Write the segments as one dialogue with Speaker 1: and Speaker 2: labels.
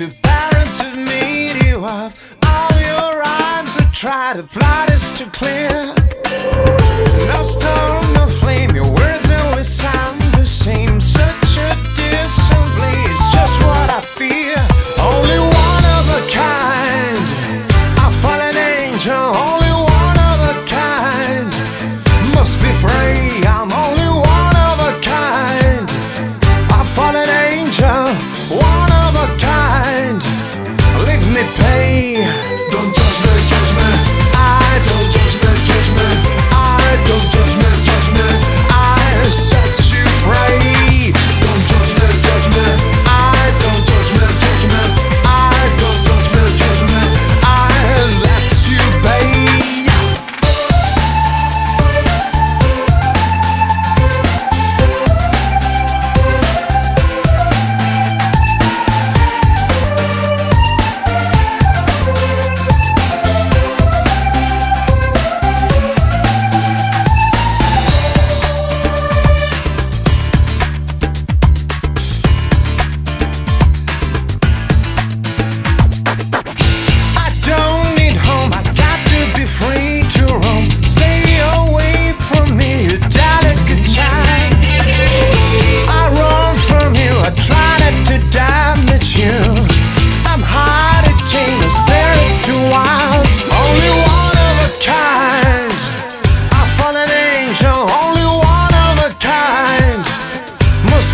Speaker 1: Parents have made you up, all your rhymes are try to plot is too clear. No storm, no pay? Don't judge me, judge me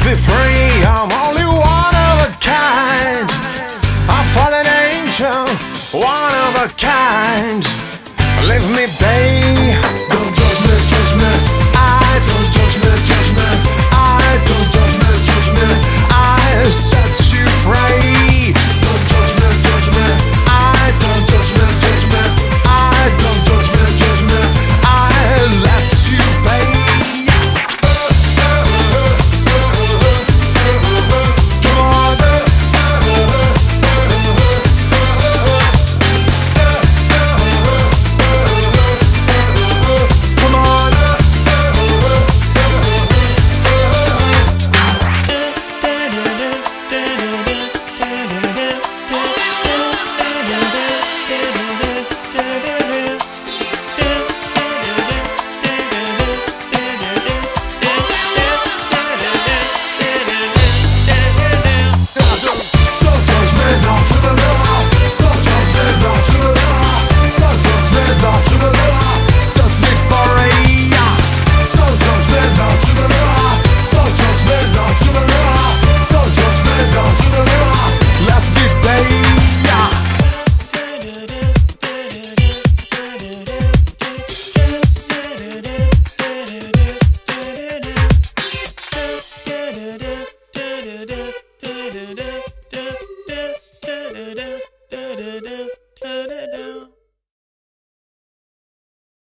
Speaker 1: be free, I'm only one of a kind. I'm fallen angel, one of a kind.
Speaker 2: Sunday.